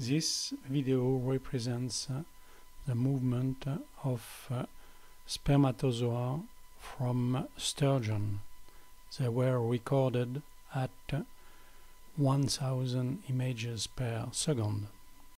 This video represents uh, the movement of uh, spermatozoa from sturgeon. They were recorded at uh, 1000 images per second.